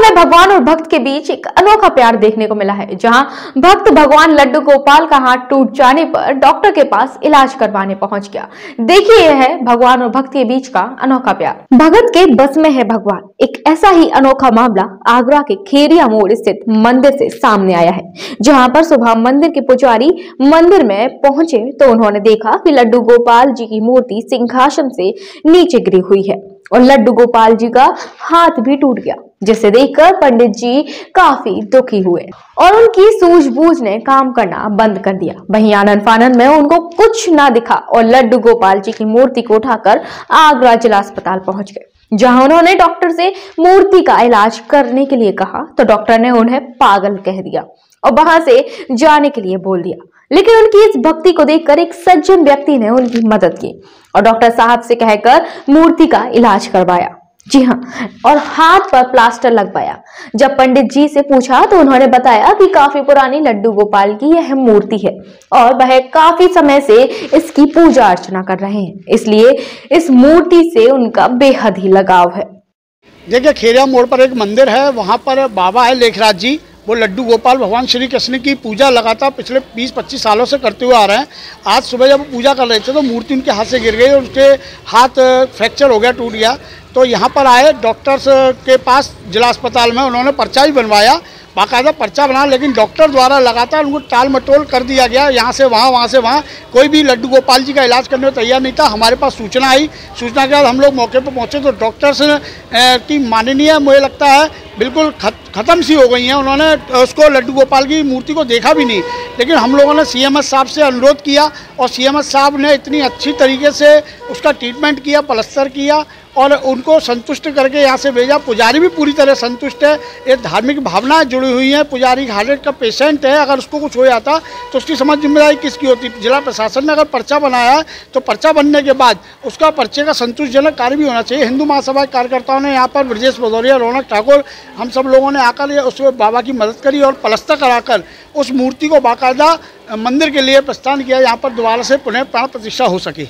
समय भगवान और भक्त के बीच एक अनोखा प्यार देखने को मिला है, जहाँ भक्त भगवान लड्डू गोपाल का हाथ टूट जाने पर डॉक्टर के पास इलाज करवाने पहुँच गया। देखिए यह है भगवान और भक्त के बीच का अनोखा प्यार। भगत के बस में है भगवान। एक ऐसा ही अनोखा मामला आगरा के खेरिया मोड़ स्थित मंदिर से सामने आया है, जहाँ पर सुबह मंदिर के पुजारी मंदिर में पहुँचे तो उन्होंने देखा कि लड्डू गोपाल जी की मूर्ति सिंहासन से नीचे गिरी हुई है और लड्डू गोपाल जी का हाथ भी टूट गया। जिसे देखकर पंडित जी काफ़ी दुखी हुए और उनकी सूझबूझ ने काम करना बंद कर दिया। वहीं आनंद फानंद में उनको कुछ ना दिखा और लड्डू गोपाल जी की मूर्ति को उठाकर आगरा जिला अस्पताल पहुँच गए, जहाँ उन्होंने डॉक्टर से मूर्ति का इलाज करने के लिए कहा। तो डॉक्टर ने उन्हें पागल कह दिया और वहाँ से जाने के लिए बोल दिया। लेकिन उनकी इस भक्ति को देखकर एक सज्जन व्यक्ति ने उनकी मदद की और डॉक्टर साहब से कहकर मूर्ति का इलाज करवाया। जी हाँ और हाथ पर प्लास्टर लगवाया जब पंडित जी से पूछा तो उन्होंने बताया कि काफ़ी पुरानी लड्डू गोपाल की यह मूर्ति है और वह काफ़ी समय से इसकी पूजा अर्चना कर रहे हैं। इसलिए इस मूर्ति से उनका बेहद ही लगाव है। देखिए, खेरिया मोड़ पर एक मंदिर है, वहाँ पर बाबा है लेखराज जी। वो लड्डू गोपाल भगवान श्री कृष्ण की पूजा लगातार पिछले 20-25 सालों से करते हुए आ रहे हैं। आज सुबह जब पूजा कर रहे थे तो मूर्ति उनके हाथ से गिर गई और उसके हाथ फ्रैक्चर हो गया, टूट गया। तो यहाँ पर आए डॉक्टर्स के पास जिला अस्पताल में उन्होंने पर्चा भी बनवाया, बाकायदा पर्चा बना, लेकिन डॉक्टर द्वारा लगातार उनको टाल मटोल कर दिया गया, यहाँ से वहाँ वहाँ से वहाँ, कोई भी लड्डू गोपाल जी का इलाज करने में तैयार नहीं था, हमारे पास सूचना आई, सूचना के बाद हम लोग मौके पर पहुँचे तो डॉक्टर्स की माननीय मुझे लगता है, बिल्कुल ख़त्म सी हो गई हैं, उन्होंने उसको लड्डू गोपाल की मूर्ति को देखा भी नहीं, लेकिन हम लोगों ने सीएमएस साहब से अनुरोध किया, और सीएमएस साहब ने इतनी अच्छी तरीके से उसका ट्रीटमेंट किया, पलस्तर किया और उनको संतुष्ट करके यहाँ से भेजा। पुजारी भी पूरी तरह संतुष्ट है। ये धार्मिक भावनाएँ जुड़ी हुई हैं। पुजारी हार्ट का पेशेंट है। अगर उसको कुछ हो जाता तो उसकी समझ ज़िम्मेदारी किसकी होती? जिला प्रशासन ने अगर पर्चा बनाया तो पर्चा बनने के बाद उसका पर्चे का संतुष्टजनक कार्य भी होना चाहिए। हिंदू महासभा के कार्यकर्ताओं ने यहाँ पर ब्रजेश भदौरिया, रौनक ठाकुर, हम सब लोगों ने आकर उस बाबा की मदद करी और पलस्तर कराकर उस मूर्ति को बाकायदा मंदिर के लिए प्रस्थान किया। यहाँ पर दोबारा से पुनः प्राण प्रतिष्ठा हो सके।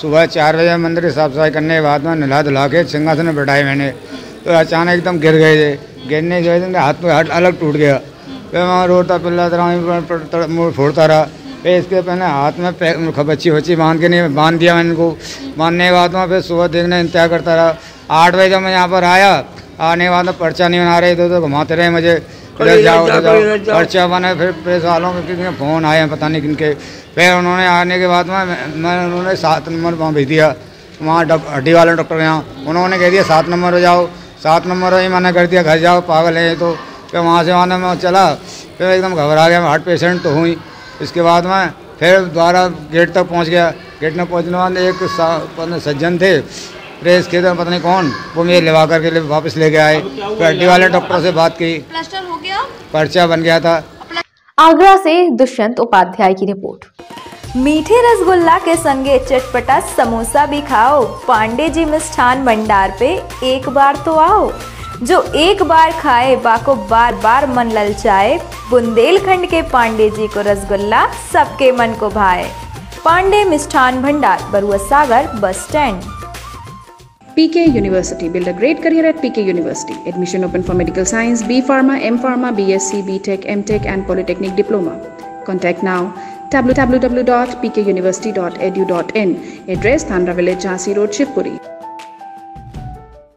सुबह चार बजे मंदिर की साफ़ सफ़ाई करने के बाद में नला धुला के सिंहासन में बैठाए मैंने। तो अचानक एकदम गिर गए थे। गिरने के बाद हाथ में हाथ अलग टूट गया। फिर वहाँ रोता पिल्लाता रहा मुँह फोड़ता रहा। फिर इसके पहले हाथ में बच्ची बच्ची बाँध के नहीं, बाँध दिया मैंने इनको। बांधने के बाद में फिर सुबह देखने इंतज़ार करता रहा। आठ बजे जब मैं यहाँ पर आया, आने के बाद पर्चा नहीं बना रहे थे तो घुमाते रहे मुझे। इधर जाओ उधर जाओ पर्चा बने फिर प्रेस वालों के कितने फ़ोन आए हैं पता नहीं किनके। फिर उन्होंने आने के बाद में मैं उन्होंने सात नंबर वहाँ भेज दिया। वहाँ हड्डी वाले डॉक्टर यहाँ उन्होंने कह दिया सात नंबर हो जाओ। सात नंबर ही मैंने कर दिया घर जाओ पागल है तो। फिर वहाँ से वहाँ मैं चला फिर एकदम घबरा गया मैं हार्ट पेशेंट तो हुई इसके बाद में फिर दोबारा गेट तक पहुँच गया। गेट में पहुँचने बाद एक सज्जन थे। प्रेस के पता नहीं कौन वो मेरे लिवा करके ले, वापस लेके आए। फिर हड्डी वाले डॉक्टर से बात की। हो गया पर्चा बन गया था। आगरा से दुष्यंत उपाध्याय की रिपोर्ट। मीठे रसगुल्ला के संगे चटपटा समोसा भी खाओ। पांडे जी मिष्ठान भंडार पे एक बार तो आओ। जो एक बार खाए, बाको बार बार मन ललचाए। बुंदेलखंड के पांडे जी को रसगुल्ला सबके मन को भाए। Pandey Mishthan Bhandar, Barua Sagar, bus stand. PK University. Build a great career at PK University. Admission open for medical science, B Pharma, M Pharma, BSc, BTech, MTech, and Polytechnic Diploma. Contact now www.pkuniversity.edu.in. Address Thandra Village, Jhansi Road, Shivpuri.